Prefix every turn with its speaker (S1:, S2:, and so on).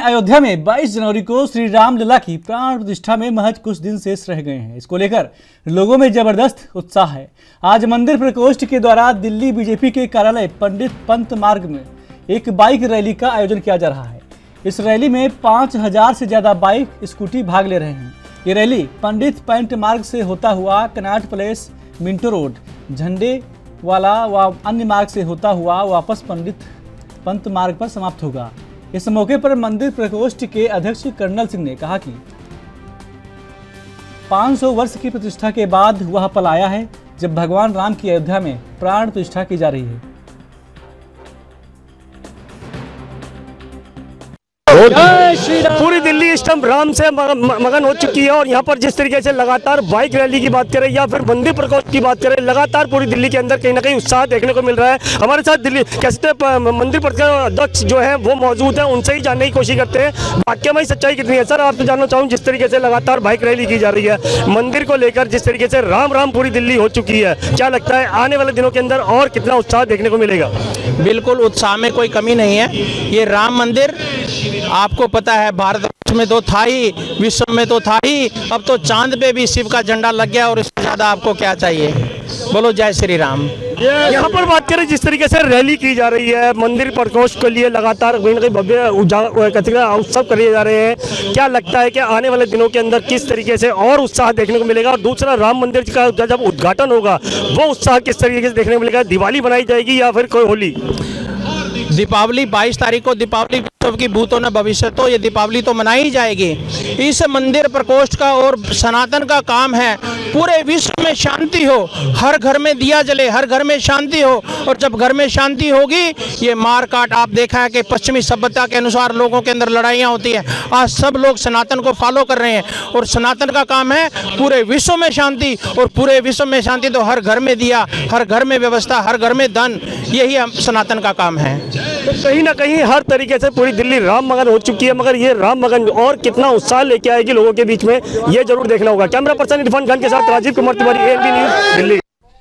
S1: अयोध्या में 22 जनवरी को श्री राम लला की प्राण प्रतिष्ठा में महज कुछ दिन शेष रह गए हैं। इसको लेकर लोगों में ज़बरदस्त उत्साह है। आज मंदिर प्रकोष्ठ के द्वारा दिल्ली बीजेपी के कार्यालय पंडित पंत मार्ग में एक बाइक रैली का आयोजन किया जा रहा है। इस रैली में पाँच हज़ार से ज़्यादा बाइक, स्कूटी भाग ले रहे हैं। ये रैली पंडित पंत मार्ग से होता हुआ कनाट प्लेस, मिंटो रोड, झंडे वाला व अन्य मार्ग से होता हुआ वापस पंडित पंत मार्ग पर समाप्त होगा। इस मौके पर मंदिर प्रकोष्ठ के अध्यक्ष कर्नल सिंह ने कहा कि 500 वर्ष की प्रतिष्ठा के बाद वह पल आया है जब भगवान राम की अयोध्या में प्राण प्रतिष्ठा की जा रही है।
S2: पूरी दिल्ली इस टाइम राम से मगन हो चुकी है और यहाँ पर जिस तरीके से लगातार बाइक रैली की बात करें या फिर मंदिर प्रकोष्ठ की बात करें, लगातार पूरी दिल्ली के अंदर कहीं ना कहीं उत्साह देखने को मिल रहा है। हमारे साथ दिल्ली कैसे मंदिर प्रकोष्ठ अध्यक्ष जो है वो मौजूद है, उनसे ही जानने की कोशिश करते हैं। वाक्यमय सच्चाई कितनी है? सर आपसे जानना चाहूँ, जिस तरीके से लगातार बाइक रैली की जा रही है, मंदिर को लेकर जिस तरीके से राम राम पूरी दिल्ली हो चुकी है, क्या लगता है आने वाले दिनों के अंदर और कितना उत्साह देखने को मिलेगा?
S3: बिल्कुल, उत्साह में कोई कमी नहीं है। ये राम मंदिर, आपको पता है, भारत वर्ष में तो था ही विश्व में तो था ही अब तो चाँद पे भी शिव का झंडा लग गया और इससे ज़्यादा आपको क्या चाहिए? बोलो जय श्री राम।
S2: यहाँ पर बात करें जिस तरीके से रैली की जा रही है मंदिर प्रकोष्ठ के लिए लगातार कहीं ना कहीं भव्य उत्सव करे जा रहे हैं। क्या लगता है कि आने वाले दिनों के अंदर किस तरीके से और उत्साह देखने को मिलेगा? और दूसरा राम मंदिर का जब उद्घाटन होगा वो उत्साह किस तरीके से देखने को मिलेगा? दिवाली बनाई जाएगी या फिर कोई होली?
S3: दीपावली 22 तारीख को दीपावली विश्व की भूतों न भविष्य तो ये दीपावली तो मनाई जाएगी। इस मंदिर प्रकोष्ठ का और सनातन का काम है। पूरे विश्व में शांति हो। हर घर में दिया जले, हर घर में शांति हो। और जब घर में शांति होगी, ये मार काट आप देखा है कि पश्चिमी सभ्यता के अनुसार लोगों के अंदर लड़ाइयाँ होती है। आज सब लोग सनातन को फॉलो कर रहे हैं। और सनातन का काम है पूरे विश्व में शांति। और पूरे विश्व में शांति तो हर घर में दिया, हर घर में व्यवस्था, हर घर में धन, यही सनातन का काम है।
S2: तो कहीं ना कहीं हर तरीके से पूरी दिल्ली राम मगन हो चुकी है, मगर ये राम मगन और कितना उत्साह लेके आएगी लोगों के बीच में, ये ज़रूर देखना होगा। कैमरा पर्सन इरफान खान के साथ राजीव कुमार तिवारी एन न्यूज़ दिल्ली।